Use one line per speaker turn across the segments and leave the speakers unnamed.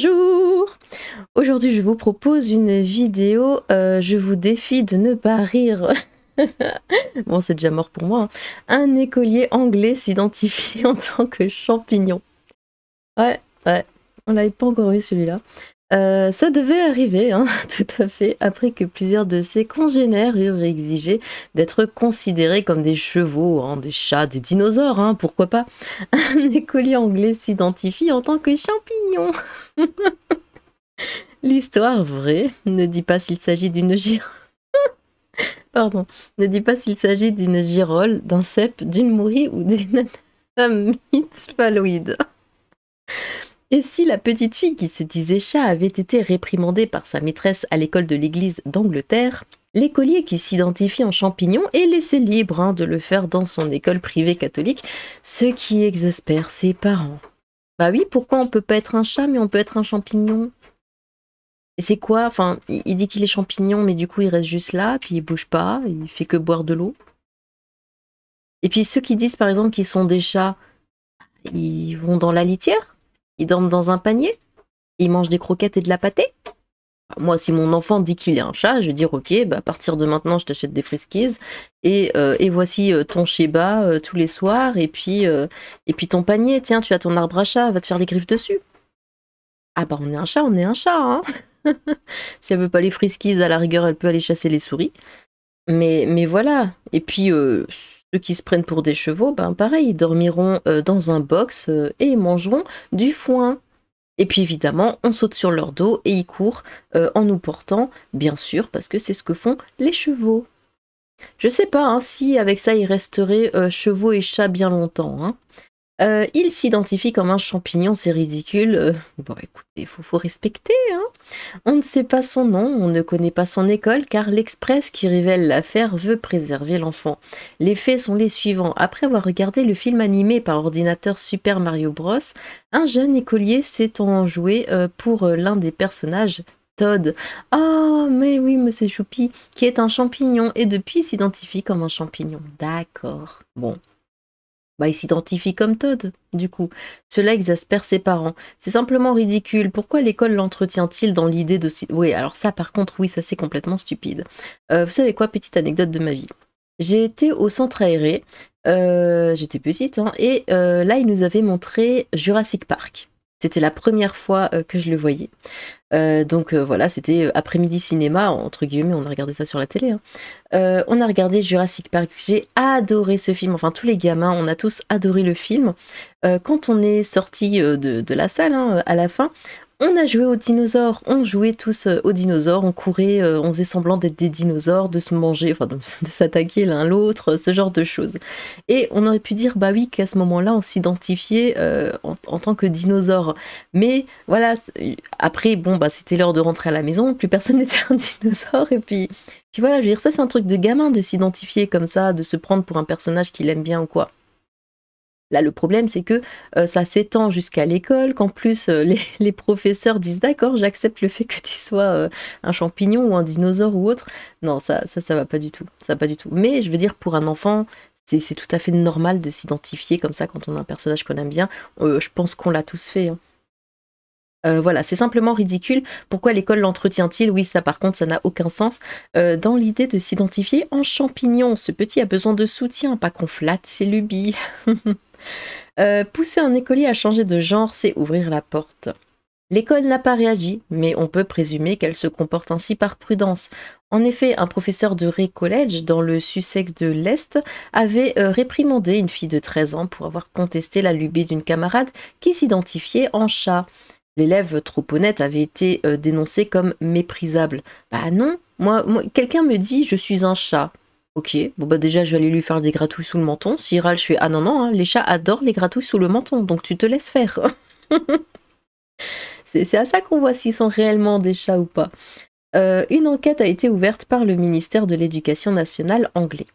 Bonjour Aujourd'hui je vous propose une vidéo, euh, je vous défie de ne pas rire. bon c'est déjà mort pour moi. hein. Un écolier anglais s'identifie en tant que champignon. Ouais, ouais, on l'avait pas encore eu celui-là. Euh, ça devait arriver, hein, tout à fait, après que plusieurs de ses congénères eurent exigé d'être considérés comme des chevaux, hein, des chats, des dinosaures, hein, pourquoi pas? Un écolier anglais s'identifie en tant que champignon. L'histoire vraie ne dit pas s'il s'agit d'une. Pardon, ne dit pas s'il s'agit d'une girole, d'un cep, d'une mourie ou d'une amite phalloïde. Et si la petite fille qui se disait chat avait été réprimandée par sa maîtresse à l'école de l'église d'Angleterre, l'écolier qui s'identifie en champignon est laissé libre hein, de le faire dans son école privée catholique, ce qui exaspère ses parents. Bah oui, pourquoi on peut pas être un chat mais on peut être un champignon? Et c'est quoi? Enfin, il dit qu'il est champignon mais du coup il reste juste là, puis il bouge pas, il fait que boire de l'eau. Et puis ceux qui disent par exemple qu'ils sont des chats, ils vont dans la litière? Ils dorment dans un panier? Ils mangent des croquettes et de la pâtée? Moi, si mon enfant dit qu'il est un chat, je vais dire ok, bah à partir de maintenant, je t'achète des friskies et, euh, et voici euh, ton Sheba euh, tous les soirs et puis et puis ton panier. Tiens, tu as ton arbre à chat, va te faire les griffes dessus. Ah bah on est un chat, on est un chat. Hein si elle veut pas les friskies, à la rigueur, elle peut aller chasser les souris. Mais mais voilà. Et puis ceux qui se prennent pour des chevaux, ben pareil, ils dormiront euh, dans un box euh, et mangeront du foin. Et puis évidemment, on saute sur leur dos et ils courent euh, en nous portant, bien sûr, parce que c'est ce que font les chevaux. Je sais pas hein, si avec ça ils resteraient chevaux et chats bien longtemps. Hein. Euh, il s'identifie comme un champignon, c'est ridicule. Euh, bon, écoutez, faut, faut respecter. Hein. On ne sait pas son nom, on ne connaît pas son école, car l'express qui révèle l'affaire veut préserver l'enfant. Les faits sont les suivants. Après avoir regardé le film animé par ordinateur Super Mario Bros, un jeune écolier s'est enjoué euh, pour l'un des personnages. Todd. Oh, mais oui, monsieur Choupi, qui est un champignon et depuis s'identifie comme un champignon. D'accord. Bon, bah, il s'identifie comme Todd, du coup. Cela exaspère ses parents. C'est simplement ridicule. Pourquoi l'école l'entretient-il dans l'idée de... Oui, alors ça, par contre, oui, ça c'est complètement stupide. Euh, vous savez quoi, petite anecdote de ma vie. J'ai été au centre aéré, euh, j'étais petite, hein, et euh, là, ils nous avaient montré Jurassic Park. C'était la première fois euh, que je le voyais. Euh, donc euh, voilà, c'était après-midi cinéma, entre guillemets, on a regardé ça sur la télé. hein. On a regardé Jurassic Park. J'ai adoré ce film. Enfin, tous les gamins, on a tous adoré le film. Quand on est sorti de, de la salle, hein, à la fin, on a joué aux dinosaures. On jouait tous euh, aux dinosaures. On courait, euh, on faisait semblant d'être des dinosaures, de se manger, enfin de, s'attaquer l'un l'autre, ce genre de choses. Et on aurait pu dire, bah oui, qu'à ce moment-là, on s'identifiait euh, en, tant que dinosaure. Mais voilà, après, bon, bah c'était l'heure de rentrer à la maison. Plus personne n'était un dinosaure. Et puis, puis voilà, je veux dire, ça c'est un truc de gamin de s'identifier comme ça, de se prendre pour un personnage qu'il aime bien ou quoi. Là, le problème, c'est que euh, ça s'étend jusqu'à l'école, qu'en plus euh, les, professeurs disent d'accord, j'accepte le fait que tu sois euh, un champignon ou un dinosaure ou autre. Non, ça, ça, ça va pas du tout. Ça va pas du tout. Mais je veux dire, pour un enfant, c'est tout à fait normal de s'identifier comme ça quand on a un personnage qu'on aime bien. Je pense qu'on l'a tous fait. hein. Voilà, c'est simplement ridicule. Pourquoi l'école l'entretient-il? Oui, ça par contre, ça n'a aucun sens. Dans l'idée de s'identifier en champignon, ce petit a besoin de soutien, pas qu'on flatte ses lubies. Euh, pousser un écolier à changer de genre, c'est ouvrir la porte. L'école n'a pas réagi, mais on peut présumer qu'elle se comporte ainsi par prudence. En effet, un professeur de Ray College, dans le Sussex de l'Est, avait euh, réprimandé une fille de 13 ans pour avoir contesté la lubie d'une camarade qui s'identifiait en chat. L'élève trop honnête avait été euh, dénoncé comme méprisable. Bah non, moi, moi quelqu'un me dit je suis un chat. Ok, bon bah déjà je vais aller lui faire des gratouilles sous le menton. S'il râle, je fais ah non non, hein, les chats adorent les gratouilles sous le menton, donc tu te laisses faire. c'est à ça qu'on voit s'ils sont réellement des chats ou pas. Euh, une enquête a été ouverte par le ministère de l'Éducation nationale anglais.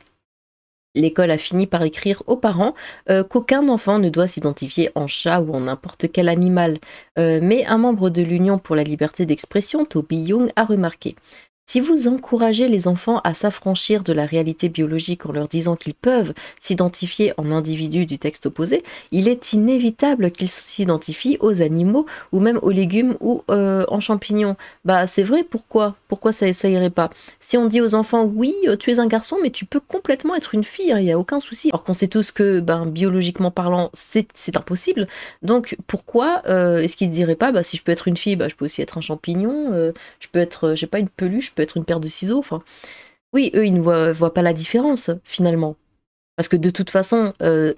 L'école a fini par écrire aux parents euh, qu'aucun enfant ne doit s'identifier en chat ou en n'importe quel animal. Euh, mais un membre de l'Union pour la liberté d'expression, Toby Young, a remarqué Si vous encouragez les enfants à s'affranchir de la réalité biologique en leur disant qu'ils peuvent s'identifier en individus du texte opposé, il est inévitable qu'ils s'identifient aux animaux ou même aux légumes ou euh, en champignons. Bah c'est vrai, pourquoi? Pourquoi ça, ça irait pas? Si on dit aux enfants oui, euh, tu es un garçon, mais tu peux complètement être une fille, il hein, n'y a aucun souci. Alors qu'on sait tous que ben, biologiquement parlant, c'est impossible. Donc pourquoi euh, est-ce qu'ils ne diraient pas bah, si je peux être une fille, bah, je peux aussi être un champignon, je peux être, je pas, une peluche peut être une paire de ciseaux. Enfin, oui, eux, ils ne voient, pas la différence finalement. Parce que de toute façon, euh,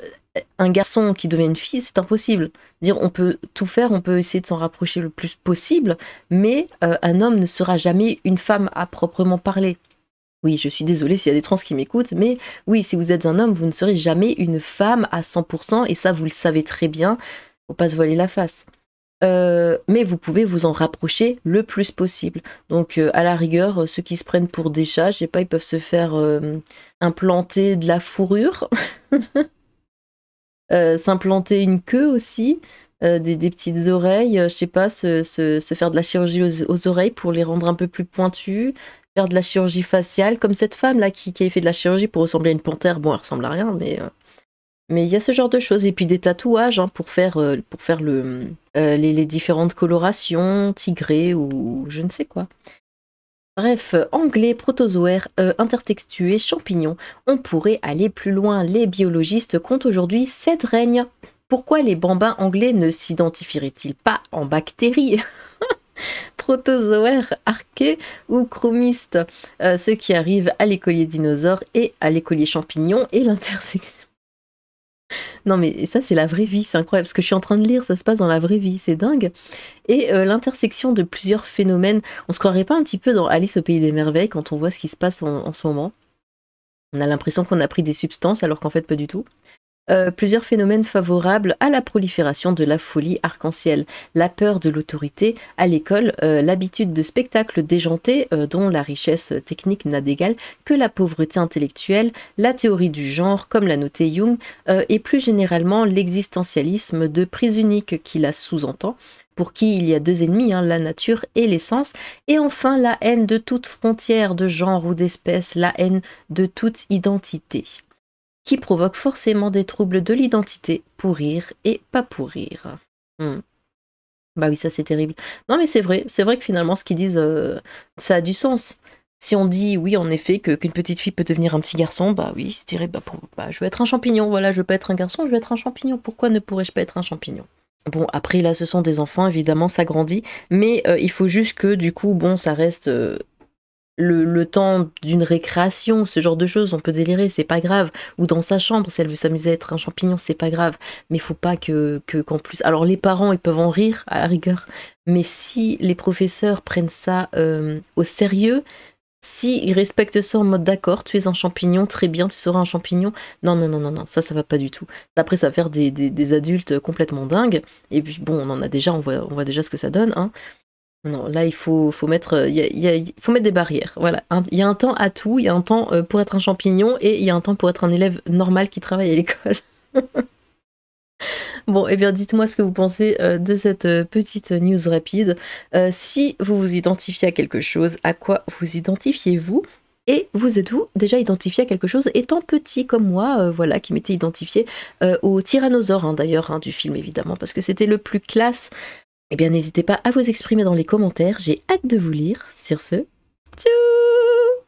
un garçon qui devient une fille, c'est impossible. Dire, on peut tout faire, on peut essayer de s'en rapprocher le plus possible, mais euh, un homme ne sera jamais une femme à proprement parler. Oui, je suis désolée s'il y a des trans qui m'écoutent, mais oui, si vous êtes un homme, vous ne serez jamais une femme à 100%, et ça, vous le savez très bien. Faut pas se voiler la face. Euh, mais vous pouvez vous en rapprocher le plus possible. Donc euh, à la rigueur, euh, ceux qui se prennent pour des chats, je sais pas, ils peuvent se faire implanter de la fourrure, s'implanter une queue aussi, des, petites oreilles, je sais pas, se, faire de la chirurgie aux, oreilles pour les rendre un peu plus pointues, faire de la chirurgie faciale, comme cette femme là qui, qui a fait de la chirurgie pour ressembler à une panthère. Bon, elle ressemble à rien, mais mais il y a ce genre de choses. Et puis des tatouages hein, pour faire, euh, euh, les, différentes colorations, tigré ou je ne sais quoi. Bref, anglais, protozoaire, euh, intertextué, champignons. On pourrait aller plus loin. Les biologistes comptent aujourd'hui sept règnes. Pourquoi les bambins anglais ne s'identifieraient-ils pas en bactéries? Protozoaires, archées ou chromistes, ce qui arrive à l'écolier dinosaure et à l'écolier champignon et l'intersection non, mais ça, c'est la vraie vie, c'est incroyable. Ce que je suis en train de lire, ça se passe dans la vraie vie, c'est dingue. Et euh, l'intersection de plusieurs phénomènes, on se croirait pas un petit peu dans Alice au pays des merveilles quand on voit ce qui se passe en ce moment? On a l'impression qu'on a pris des substances alors qu'en fait pas du tout. Euh, plusieurs phénomènes favorables à la prolifération de la folie arc-en-ciel, la peur de l'autorité à l'école, euh, l'habitude de spectacles déjantés euh, dont la richesse technique n'a d'égal que la pauvreté intellectuelle, la théorie du genre comme l'a noté Jung, et plus généralement l'existentialisme de prise unique qui la sous-entend, pour qui il y a deux ennemis, hein, la nature et l'essence, et enfin la haine de toute frontière de genre ou d'espèce, la haine de toute identité qui provoque forcément des troubles de l'identité, pourrir et pas pourrir. Hmm. Bah oui, ça c'est terrible. Non mais c'est vrai, c'est vrai que finalement ce qu'ils disent, euh, ça a du sens. Si on dit oui en effet que qu'une petite fille peut devenir un petit garçon, bah oui, c'est dirait bah, bah, je veux être un champignon, voilà, je veux pas être un garçon, je veux être un champignon. Pourquoi ne pourrais-je pas être un champignon? Bon, après là, ce sont des enfants, évidemment, ça grandit, mais euh, il faut juste que du coup, bon, ça reste euh, le, temps d'une récréation, ce genre de choses, on peut délirer, c'est pas grave. Ou dans sa chambre, si elle veut s'amuser à être un champignon, c'est pas grave. Mais faut pas que qu'en plus. Alors les parents, ils peuvent en rire à la rigueur, mais si les professeurs prennent ça euh, au sérieux, si respectent ça en mode d'accord, tu es un champignon, très bien, tu seras un champignon. Non, non, non, non, non, ça, ça va pas du tout. Après, ça va faire des, adultes complètement dingues. Et puis, bon, on en a déjà, on voit, on voit déjà ce que ça donne. Hein. Non, là, il faut, mettre, il faut mettre des barrières. Voilà, il y a un temps à tout. Il y a un temps euh, pour être un champignon et il y a un temps pour être un élève normal qui travaille à l'école. bon, et eh bien, dites-moi ce que vous pensez euh, de cette euh, petite news rapide. si vous vous identifiez à quelque chose, à quoi vous identifiez-vous? Et vous êtes-vous déjà identifié à quelque chose étant petit comme moi, voilà, qui m'était identifié au tyrannosaure hein, d'ailleurs hein, du film évidemment, parce que c'était le plus classe eh bien, n'hésitez pas à vous exprimer dans les commentaires. J'ai hâte de vous lire. Sur ce, tchou